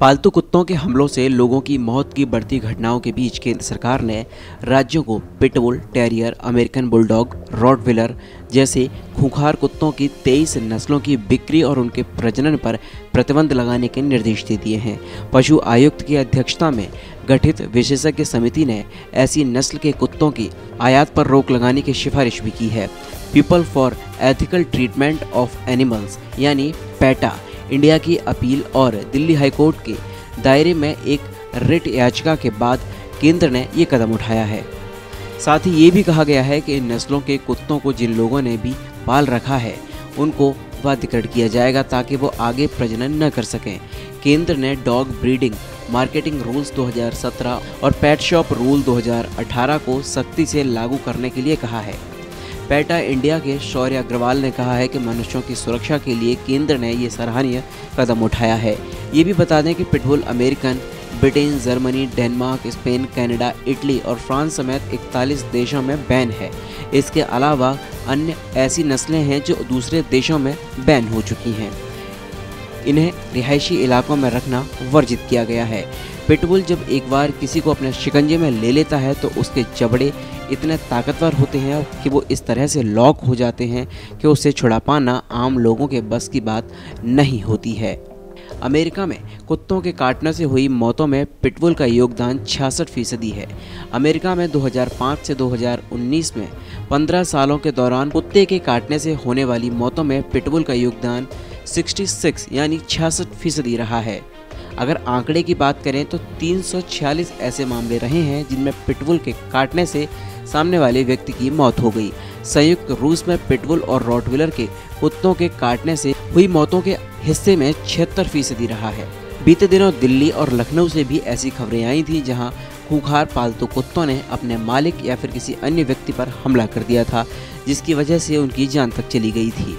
पालतू कुत्तों के हमलों से लोगों की मौत की बढ़ती घटनाओं के बीच केंद्र सरकार ने राज्यों को pitbull terrier, American bulldog rottweiler जैसे खूंखार कुत्तों की तेईस नस्लों की बिक्री और उनके प्रजनन पर प्रतिबंध लगाने के निर्देश दे दिए हैं। पशु आयुक्त की अध्यक्षता में गठित विशेषज्ञ समिति ने ऐसी नस्ल के कुत्तों की आयात पर रोक लगाने की सिफारिश भी की है। People for Ethical Treatment of Animals, यानी पैटा इंडिया की अपील और दिल्ली हाईकोर्ट के दायरे में एक रिट याचिका के बाद केंद्र ने ये कदम उठाया है। साथ ही ये भी कहा गया है कि इन नस्लों के कुत्तों को जिन लोगों ने भी पाल रखा है, उनको बाध्यकरण किया जाएगा ताकि वो आगे प्रजनन न कर सकें। केंद्र ने डॉग ब्रीडिंग, मार्केटिंग रूल्स 2017 और पेट शॉप रूल 2018 को सख्ती से लागू करने के लिए कहा है। पेटा इंडिया के शौर्य अग्रवाल ने कहा है कि मनुष्यों की सुरक्षा के लिए केंद्र ने ये सराहनीय कदम उठाया है। ये भी बता दें कि pitbull American, Britain, Germany, Denmark, Spain, Canada, Italy और फ्रांस समेत 41 देशों में बैन है। इसके अलावा अन्य ऐसी नस्लें हैं जो दूसरे देशों में बैन हो चुकी हैं। इन्हें रिहायशी इलाकों में रखना वर्जित किया गया है। पिटबुल जब एक बार किसी को अपने शिकंजे में ले लेता है तो उसके जबड़े इतने ताकतवर होते हैं कि वो इस तरह से लॉक हो जाते हैं कि उसे छुड़ा पाना आम लोगों के बस की बात नहीं होती है। अमेरिका में कुत्तों के काटने से हुई मौतों में पिटबुल का योगदान छियासठ फ़ीसदी है। अमेरिका में 2005 से 2019 में 15 सालों के दौरान कुत्ते के काटने से होने वाली मौतों में पिटबुल का योगदान 66 यानी छियासठ फ़ीसदी रहा है। अगर आंकड़े की बात करें तो 346 ऐसे मामले रहे हैं जिनमें पिटबुल के काटने से सामने वाले व्यक्ति की मौत हो गई। संयुक्त रूस में पिटबुल और रॉटविलर के कुत्तों के काटने से हुई मौतों के हिस्से में छिहत्तर फ़ीसदी रहा है। बीते दिनों दिल्ली और लखनऊ से भी ऐसी खबरें आई थी जहाँ खूंखार पालतू कुत्तों ने अपने मालिक या फिर किसी अन्य व्यक्ति पर हमला कर दिया था, जिसकी वजह से उनकी जान तक चली गई थी।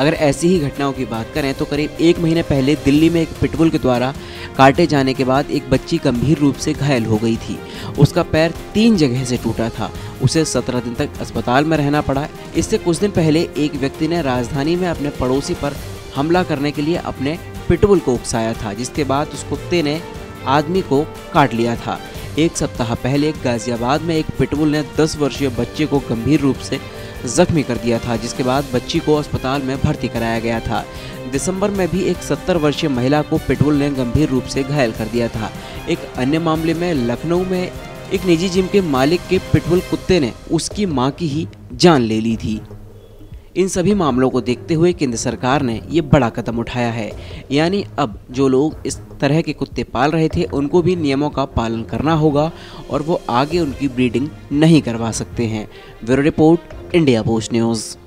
अगर ऐसी ही घटनाओं की बात करें तो करीब एक महीने पहले दिल्ली में एक पिटबुल के द्वारा काटे जाने के बाद एक बच्ची गंभीर रूप से घायल हो गई थी। उसका पैर तीन जगह से टूटा था। उसे सत्रह दिन तक अस्पताल में रहना पड़ा। इससे कुछ दिन पहले एक व्यक्ति ने राजधानी में अपने पड़ोसी पर हमला करने के लिए अपने पिटबुल को उकसाया था, जिसके बाद उस कुत्ते ने आदमी को काट लिया था। एक सप्ताह पहले गाजियाबाद में एक पिटबुल ने 10 वर्षीय बच्चे को गंभीर रूप से जख्मी कर दिया था, जिसके बाद बच्ची को अस्पताल में भर्ती कराया गया था। दिसंबर में भी एक 70 वर्षीय महिला को पिटबुल ने गंभीर रूप से घायल कर दिया था। एक अन्य मामले में लखनऊ में एक निजी जिम के मालिक के पिटबुल कुत्ते ने उसकी माँ की ही जान ले ली थी। इन सभी मामलों को देखते हुए केंद्र सरकार ने ये बड़ा कदम उठाया है। यानी अब जो लोग इस तरह के कुत्ते पाल रहे थे, उनको भी नियमों का पालन करना होगा और वो आगे उनकी ब्रीडिंग नहीं करवा सकते हैं। Bureau report India Post News.